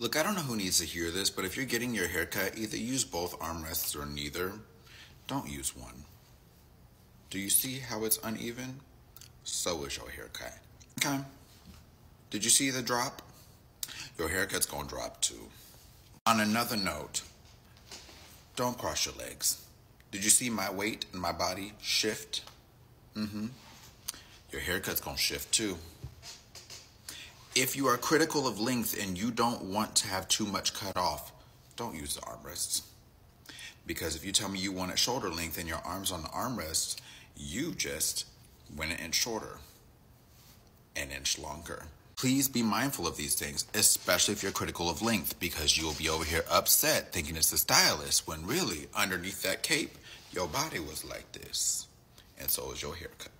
Look, I don't know who needs to hear this, but if you're getting your haircut, either use both armrests or neither. Don't use one. Do you see how it's uneven? So is your haircut. Okay. Did you see the drop? Your haircut's gonna drop too. On another note, don't cross your legs. Did you see my weight and my body shift? Mm-hmm. Your haircut's gonna shift too. If you are critical of length and you don't want to have too much cut off, don't use the armrests. Because if you tell me you want it shoulder length and your arm's on the armrests, you just went an inch shorter, an inch longer. Please be mindful of these things, especially if you're critical of length, because you'll be over here upset thinking it's the stylist when really underneath that cape, your body was like this. And so is your haircut.